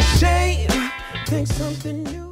shame. Think something new.